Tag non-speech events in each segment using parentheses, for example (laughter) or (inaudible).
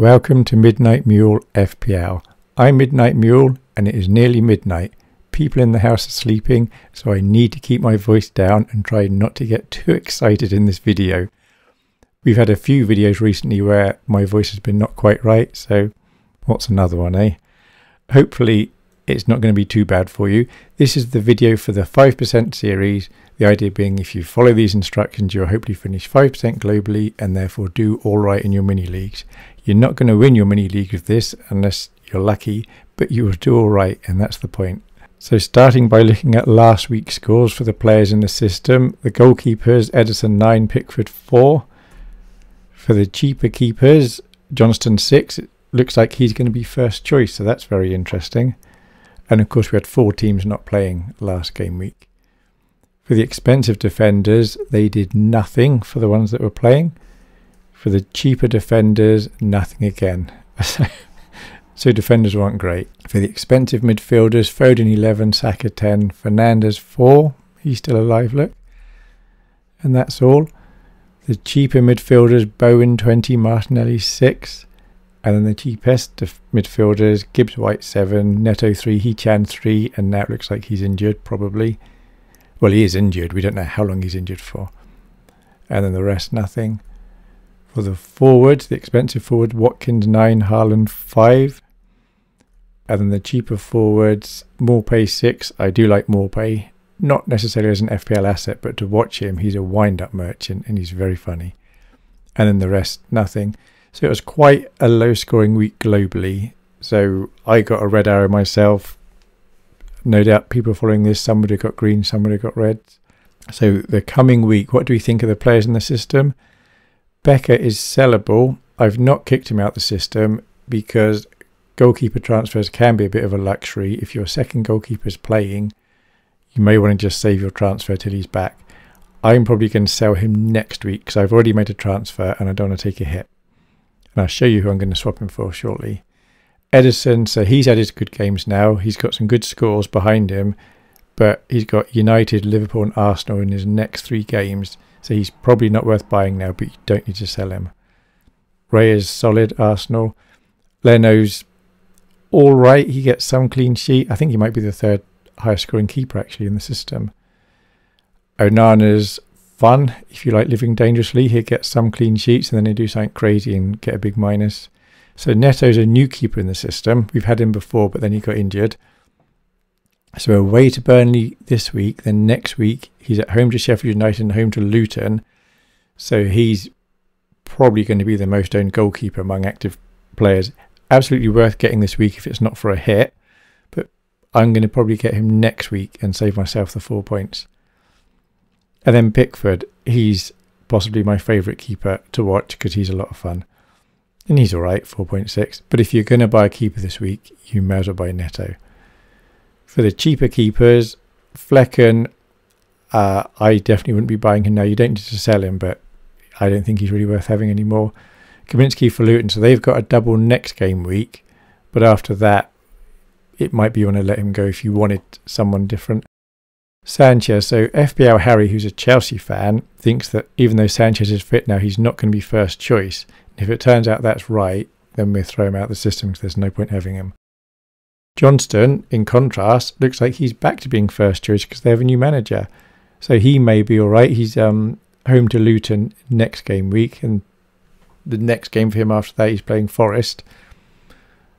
Welcome to Midnight Mule FPL. I'm Midnight Mule and it is nearly midnight. People in the house are sleeping, so I need to keep my voice down and try not to get too excited in this video. We've had a few videos recently where my voice has been not quite right, so what's another one, eh? Hopefully it's not going to be too bad for you. This is the video for the 5% series. The idea being if you follow these instructions, you'll hopefully finish 5% globally and therefore do all right in your mini leagues. You're not going to win your mini league with this unless you're lucky, but you will do all right, and that's the point. So starting by looking at last week's scores for the players in the system, the goalkeepers, Ederson 9, Pickford 4. For the cheaper keepers, Johnstone 6, it looks like he's going to be first choice, so that's very interesting. And of course, we had four teams not playing last game week. For the expensive defenders, they did nothing for the ones that were playing. For the cheaper defenders, nothing again. (laughs) so defenders weren't great. For the expensive midfielders, Foden 11, Saka 10, Fernandes 4. He's still alive, look. And that's all. The cheaper midfielders, Bowen 20, Martinelli 6. And then the cheapest midfielders, Gibbs White 7, Neto 3, Hee-chan 3, and now it looks like he's injured probably. Well, he is injured. We don't know how long he's injured for. And then the rest, nothing. For the forwards, the expensive forward, Watkins 9, Haaland 5. And then the cheaper forwards, Maupay 6. I do like Maupay. Not necessarily as an FPL asset, but to watch him, he's a wind-up merchant and he's very funny. And then the rest, nothing. So it was quite a low scoring week globally. So I got a red arrow myself. No doubt people following this, somebody got green, somebody got red. So the coming week, what do we think of the players in the system? Becker is sellable. I've not kicked him out the system because goalkeeper transfers can be a bit of a luxury. If your second goalkeeper is playing, you may want to just save your transfer till he's back. I'm probably going to sell him next week because I've already made a transfer and I don't want to take a hit and I'll show you who I'm going to swap him for shortly. Ederson, so he's had his good games now. He's got some good scores behind him, but he's got United, Liverpool, and Arsenal in his next three games, so he's probably not worth buying now, but you don't need to sell him. Raya's solid, Arsenal. Leno's all right. He gets some clean sheet. I think he might be the third highest scoring keeper actually in the system. Onana's fun. If you like living dangerously, he'll get some clean sheets and then he'll do something crazy and get a big minus. So Neto's a new keeper in the system. We've had him before, but then he got injured. So away to Burnley this week. Then next week he's at home to Sheffield United and home to Luton. So he's probably going to be the most owned goalkeeper among active players. Absolutely worth getting this week if it's not for a hit. But I'm going to probably get him next week and save myself the four points. And then Pickford, he's possibly my favourite keeper to watch because he's a lot of fun. And he's alright, 4.6. But if you're going to buy a keeper this week, you may as well buy Neto. For the cheaper keepers, Flekken, uh, I definitely wouldn't be buying him now. You don't need to sell him, but I don't think he's really worth having anymore. Kaminski for Luton, so they've got a double next game week. But after that, it might be you want to let him go if you wanted someone different. Sanchez, so FPL Harry, who's a Chelsea fan, thinks that even though Sanchez is fit now, he's not going to be first choice. If it turns out that's right, then we'll throw him out of the system because there's no point having him. Johnstone, in contrast, looks like he's back to being first choice because they have a new manager. So he may be all right. He's um, home to Luton next game week, and the next game for him after that, he's playing Forest.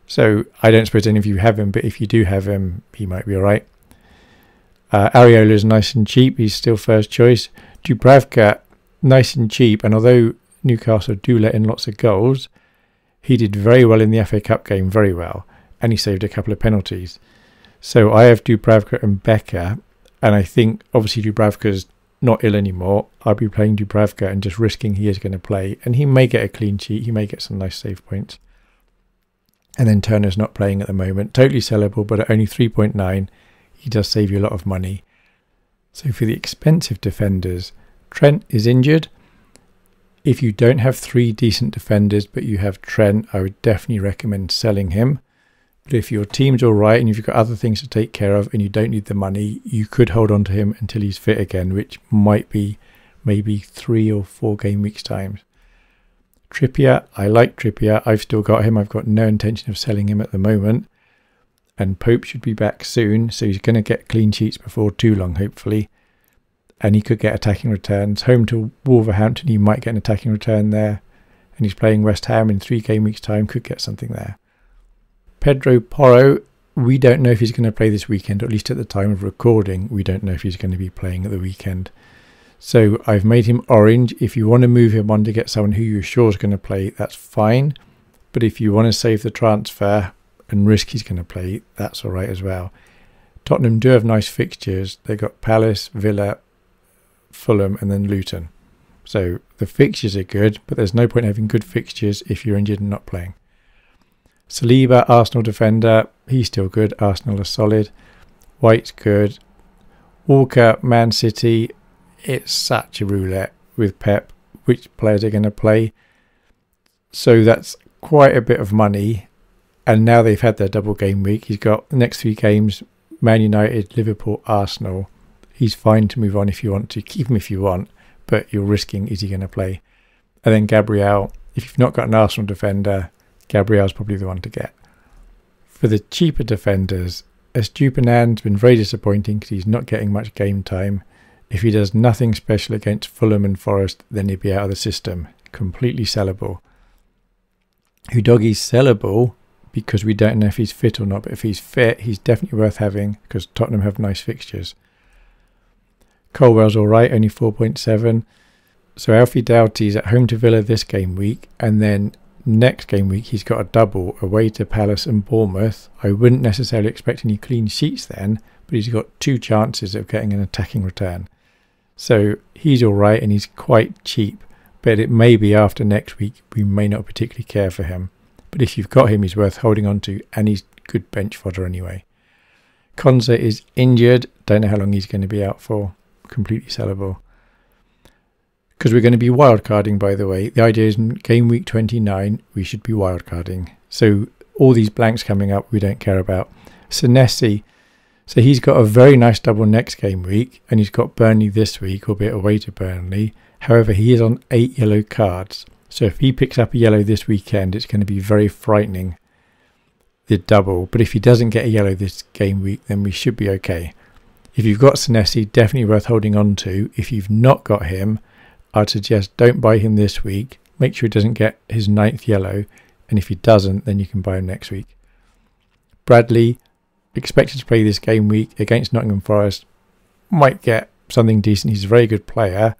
So I don't suppose any of you have him, but if you do have him, he might be all right. Uh, Areola is nice and cheap. He's still first choice. Dubravka, nice and cheap. And although Newcastle do let in lots of goals, he did very well in the FA Cup game, very well. And he saved a couple of penalties. So I have Dubravka and Becker. And I think obviously Dubravka's not ill anymore. I'll be playing Dubravka and just risking he is going to play. And he may get a clean sheet. He may get some nice save points. And then Turner's not playing at the moment. Totally sellable, but at only 3.9 he does save you a lot of money. So for the expensive defenders, Trent is injured. If you don't have three decent defenders, but you have Trent, I would definitely recommend selling him. But if your team's all right and you've got other things to take care of and you don't need the money, you could hold on to him until he's fit again, which might be maybe three or four game weeks times. Trippier, I like Trippier. I've still got him. I've got no intention of selling him at the moment. And Pope should be back soon, so he's going to get clean sheets before too long, hopefully. And he could get attacking returns. Home to Wolverhampton, he might get an attacking return there. And he's playing West Ham in three game weeks' time, could get something there. Pedro Porro, we don't know if he's going to play this weekend, or at least at the time of recording, we don't know if he's going to be playing at the weekend. So I've made him orange. If you want to move him on to get someone who you're sure is going to play, that's fine. But if you want to save the transfer and risk he's going to play, that's all right as well. Tottenham do have nice fixtures. They've got Palace, Villa, Fulham, and then Luton. So the fixtures are good, but there's no point having good fixtures if you're injured and not playing. Saliba, Arsenal defender, he's still good. Arsenal are solid. White's good. Walker, Man City, it's such a roulette with Pep which players are going to play. So that's quite a bit of money. And now they've had their double game week. He's got the next three games Man United, Liverpool, Arsenal. He's fine to move on if you want to. Keep him if you want, but you're risking is he going to play? And then Gabriel, if you've not got an Arsenal defender, Gabriel's probably the one to get. For the cheaper defenders, Estupiñán's been very disappointing because he's not getting much game time. If he does nothing special against Fulham and Forest, then he'd be out of the system. Completely sellable. Udogie's sellable because we don't know if he's fit or not, but if he's fit, he's definitely worth having because Tottenham have nice fixtures. Colwill's alright, only 4.7. So Alfie Doughty's at home to Villa this game week, and then next game week he's got a double away to Palace and Bournemouth. I wouldn't necessarily expect any clean sheets then, but he's got two chances of getting an attacking return. So he's all right and he's quite cheap, but it may be after next week we may not particularly care for him. But if you've got him, he's worth holding on to and he's good bench fodder anyway. Konsa is injured. Don't know how long he's going to be out for. Completely sellable. Because we're going to be wildcarding, by the way. The idea is in game week 29, we should be wildcarding. So all these blanks coming up, we don't care about. Senesi, so he's got a very nice double next game week, and he's got Burnley this week, albeit away to Burnley. However, he is on eight yellow cards. So if he picks up a yellow this weekend, it's going to be very frightening, the double. But if he doesn't get a yellow this game week, then we should be okay. If you've got Senesi, definitely worth holding on to. If you've not got him, I'd suggest don't buy him this week. Make sure he doesn't get his ninth yellow. And if he doesn't, then you can buy him next week. Bradley, expected to play this game week against Nottingham Forest. Might get something decent. He's a very good player.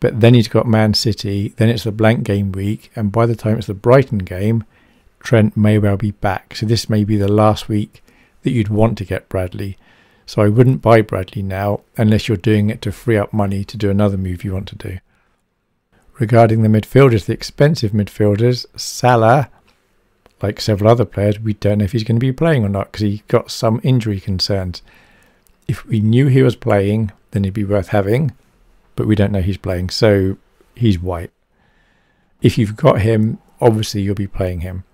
But then he's got Man City. Then it's the blank game week. And by the time it's the Brighton game, Trent may well be back. So this may be the last week that you'd want to get Bradley. So I wouldn't buy Bradley now unless you're doing it to free up money to do another move you want to do. Regarding the midfielders, the expensive midfielders, Salah like several other players, we don't know if he's going to be playing or not because he got some injury concerns. If we knew he was playing, then he'd be worth having, but we don't know he's playing, so he's white. If you've got him, obviously you'll be playing him.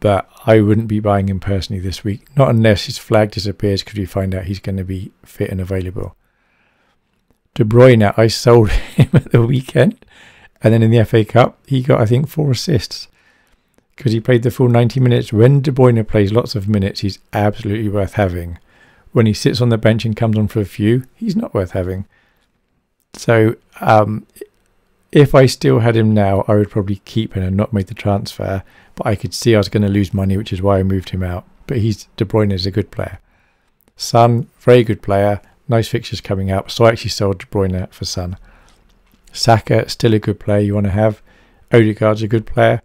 But I wouldn't be buying him personally this week, not unless his flag disappears because we find out he's going to be fit and available. De Bruyne, I sold (laughs) him at the weekend, and then in the FA Cup, he got, I think, four assists because he played the full 90 minutes. When De Bruyne plays lots of minutes, he's absolutely worth having. When he sits on the bench and comes on for a few, he's not worth having. So, um, if I still had him now, I would probably keep him and not make the transfer. But I could see I was going to lose money, which is why I moved him out. But he's De Bruyne is a good player. Son, very good player. Nice fixtures coming up. So I actually sold De Bruyne out for Son. Saka, still a good player you want to have. Odegaard's a good player.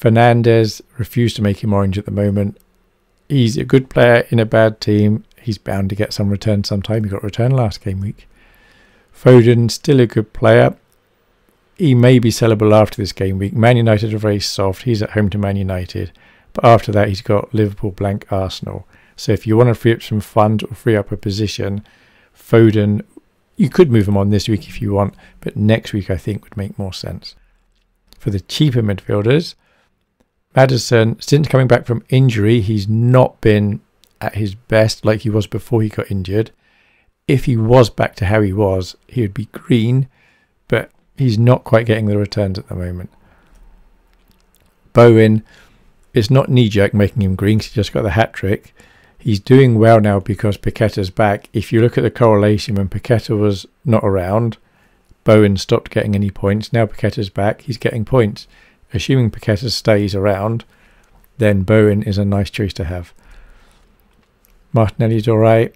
Fernandes refused to make him orange at the moment. He's a good player in a bad team. He's bound to get some return sometime. He got return last game week. Foden, still a good player. He may be sellable after this game week. Man United are very soft. He's at home to Man United. But after that, he's got Liverpool blank Arsenal. So if you want to free up some funds or free up a position, Foden, you could move him on this week if you want. But next week, I think, would make more sense. For the cheaper midfielders, Maddison, since coming back from injury, he's not been at his best like he was before he got injured. If he was back to how he was, he would be green, but he's not quite getting the returns at the moment. Bowen, it's not knee jerk making him green because he just got the hat trick. He's doing well now because Paqueta's back. If you look at the correlation when Paqueta was not around, Bowen stopped getting any points. Now Paqueta's back, he's getting points. Assuming Paqueta stays around, then Bowen is a nice choice to have. Martinelli's alright.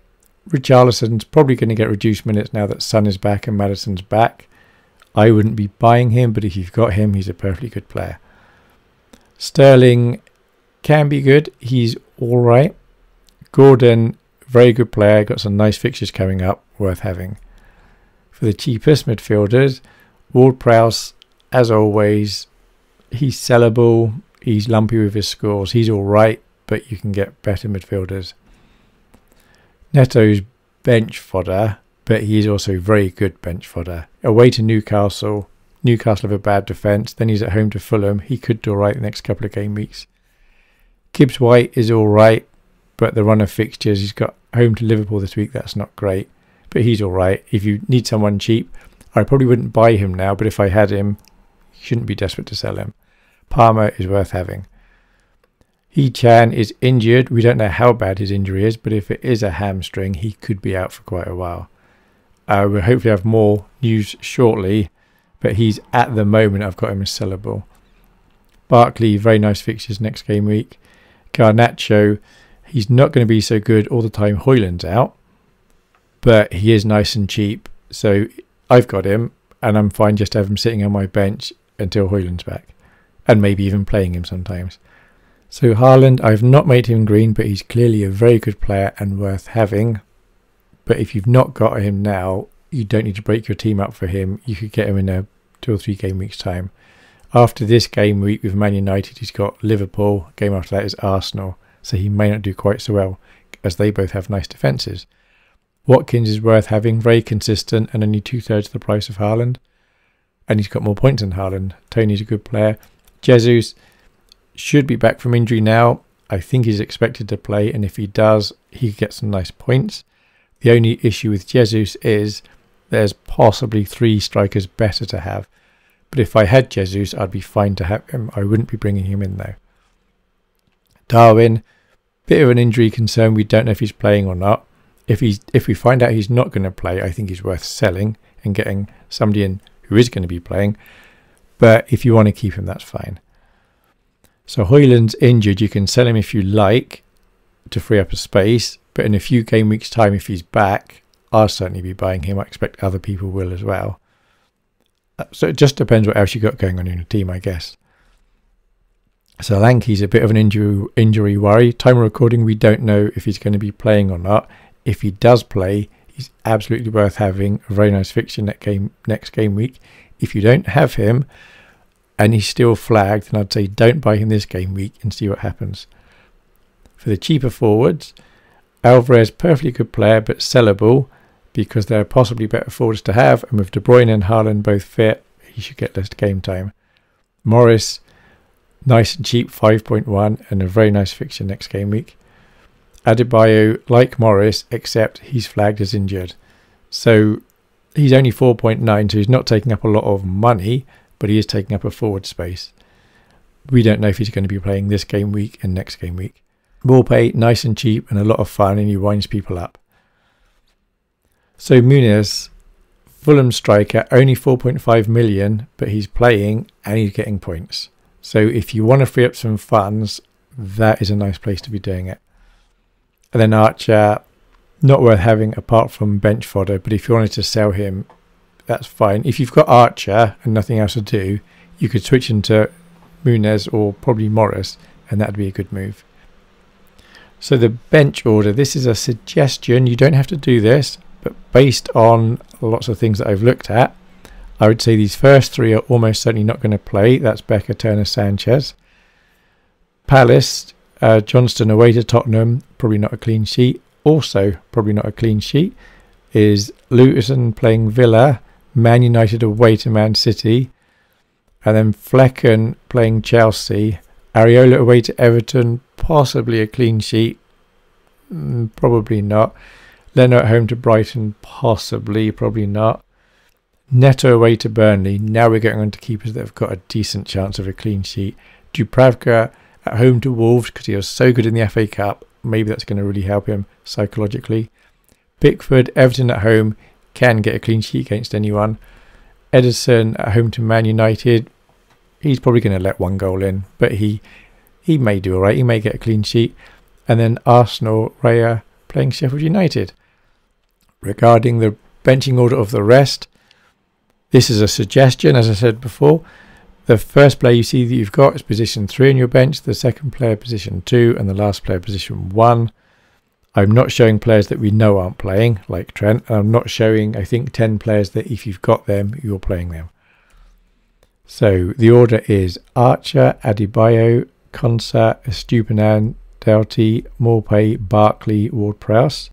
Richarlison's probably going to get reduced minutes now that Son is back and Maddison's back. I wouldn't be buying him, but if you've got him, he's a perfectly good player. Sterling can be good. He's alright. Gordon, very good player. Got some nice fixtures coming up, worth having. For the cheapest midfielders, Ward Prowse, as always, he's sellable. He's lumpy with his scores. He's alright, but you can get better midfielders. Neto's bench fodder, but he's also very good bench fodder. Away to Newcastle. Newcastle have a bad defence. Then he's at home to Fulham. He could do all right the next couple of game weeks. Gibbs White is all right, but the run of fixtures, he's got home to Liverpool this week. That's not great, but he's all right. If you need someone cheap, I probably wouldn't buy him now, but if I had him, you shouldn't be desperate to sell him. Palmer is worth having. Hee-chan is injured. We don't know how bad his injury is, but if it is a hamstring, he could be out for quite a while. Uh, we'll hopefully have more news shortly, but he's at the moment, I've got him as sellable. Barkley, very nice fixtures next game week. Garnacho, he's not going to be so good all the time. Højlund's out, but he is nice and cheap. So I've got him, and I'm fine just to have him sitting on my bench until Højlund's back, and maybe even playing him sometimes. So Haaland, I've not made him green, but he's clearly a very good player and worth having. But if you've not got him now, you don't need to break your team up for him. You could get him in a two or three game weeks time. After this game week with Man United, he's got Liverpool. Game after that is Arsenal, so he may not do quite so well as they both have nice defences. Watkins is worth having, very consistent, and only two thirds of the price of Haaland. And he's got more points than Haaland. Toney's a good player. Jesus should be back from injury now. I think he's expected to play, and if he does, he gets some nice points. The only issue with Jesus is there's possibly three strikers better to have. But if I had Jesus, I'd be fine to have him. I wouldn't be bringing him in though. Darwin, bit of an injury concern. We don't know if he's playing or not. If he's if we find out he's not going to play, I think he's worth selling and getting somebody in who is going to be playing. But if you want to keep him, that's fine. So Højlund's injured. You can sell him if you like to free up a space. But in a few game weeks' time, if he's back, I'll certainly be buying him. I expect other people will as well. Uh, so it just depends what else you've got going on in your team, I guess. So Solanke's a bit of an injury injury worry. Time of recording, we don't know if he's going to be playing or not. If he does play, he's absolutely worth having. A very nice fixture next game next game week. If you don't have him, and he's still flagged, then I'd say don't buy him this game week and see what happens. For the cheaper forwards, Alvarez, perfectly good player, but sellable because there are possibly better forwards to have, and with De Bruyne and Haaland both fit, he should get less game time. Morris, nice and cheap, 5.1, and a very nice fixture next game week. Adebayo, like Morris, except he's flagged as injured. So he's only 4.9, so he's not taking up a lot of money, but he is taking up a forward space. We don't know if he's going to be playing this game week and next game week. Maupay, nice and cheap and a lot of fun, and he winds people up. So Muniz, Fulham striker, only 4.5 million, but he's playing and he's getting points. So if you want to free up some funds, that is a nice place to be doing it. And then Archer, not worth having apart from bench fodder, but if you wanted to sell him, that's fine. If you've got Archer and nothing else to do, you could switch into Muniz or probably Morris, and that'd be a good move. So the bench order, this is a suggestion. You don't have to do this, but based on lots of things that I've looked at, I would say these first three are almost certainly not going to play. That's Becker, Turner, Sanchez. Palace, uh, Johnstone away to Tottenham, probably not a clean sheet. Also, probably not a clean sheet is Luton playing Villa Man United away to Man City, and then Flekken playing Chelsea, Areola away to Everton, possibly a clean sheet, mm, probably not. Leno at home to Brighton, possibly, probably not. Neto away to Burnley. Now we're getting on to keepers that have got a decent chance of a clean sheet. Dubravka at home to Wolves because he was so good in the FA Cup. Maybe that's going to really help him psychologically. Pickford, Everton at home can get a clean sheet against anyone. Ederson at home to Man United. He's probably going to let one goal in, but he he may do all right. He may get a clean sheet. And then Arsenal, Raya playing Sheffield United. Regarding the benching order of the rest, this is a suggestion, as I said before. The first player you see that you've got is position 3 on your bench, the second player position 2, and the last player position 1. I'm not showing players that we know aren't playing, like Trent, I'm not showing, I think, 10 players that if you've got them, you're playing them. So the order is Archer, Adebayo, Konsa, Estupiñán, Doughty, Maupay, Barkley, Ward-Prowse,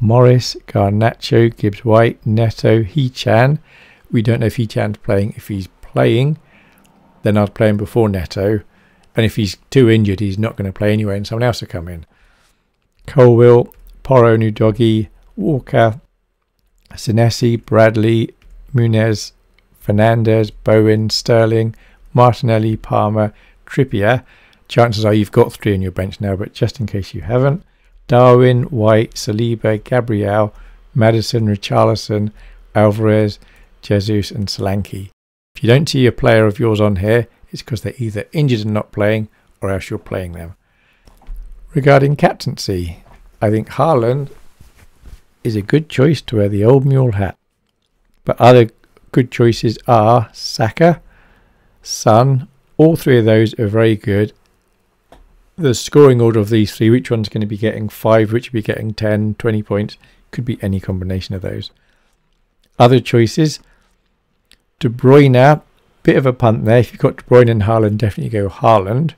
Morris, Garnacho, Gibbs White, Neto, Hee-chan. We don't know if Hee-chan's playing. If he's playing, then I'd play him before Neto. And if he's too injured, he's not going to play anyway, and someone else will come in. Colwill, Porro, Udogie, Walker, Senesi, Bradley, Muniz, Fernandes, Bowen, Sterling, Martinelli, Palmer, Trippier. Chances are you've got three on your bench now, but just in case you haven't, Darwin, White, Saliba, Gabriel, Maddison, Richarlison, Alvarez, Jesus, and Solanke. If you don't see a player of yours on here, it's because they're either injured and not playing, or else you're playing them. Regarding captaincy, I think Haaland is a good choice to wear the old mule hat. But other good choices are Saka, Son. All three of those are very good. The scoring order of these three, which one's going to be getting 5, which will be getting 10, 20 points, could be any combination of those. Other choices, De Bruyne, bit of a punt there. If you've got De Bruyne and Haaland, definitely go Haaland.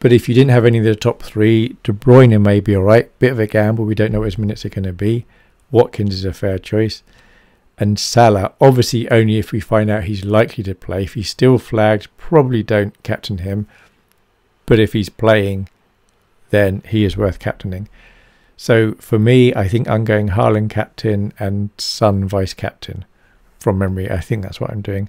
But if you didn't have any of the top three, De Bruyne may be alright. Bit of a gamble. We don't know what his minutes are going to be. Watkins is a fair choice. And Salah, obviously only if we find out he's likely to play. If he's still flagged, probably don't captain him. But if he's playing, then he is worth captaining. So for me, I think I'm going Haaland captain and Son vice captain. From memory, I think that's what I'm doing.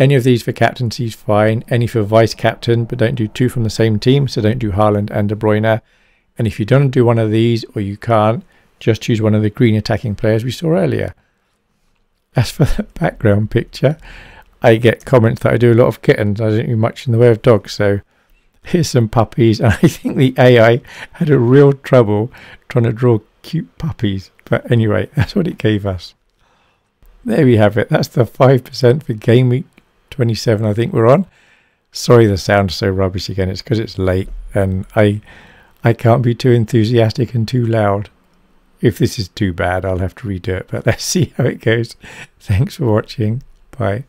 Any of these for captaincy is fine. Any for vice captain, but don't do two from the same team. So don't do Haaland and De Bruyne. And if you don't do one of these or you can't, just choose one of the green attacking players we saw earlier. As for (laughs) the background picture, I get comments that I do a lot of kittens. I don't do much in the way of dogs. So (laughs) here's some puppies. And I think the AI had a real trouble trying to draw cute puppies. But anyway, (laughs) that's what it gave us. There we have it. That's the 5% for game week 27, I think we're on. Sorry the sound's so rubbish again. It's because it's late and I I can't be too enthusiastic and too loud. If this is too bad, I'll have to redo it. But (laughs) let's see how it goes. Thanks for watching. Bye.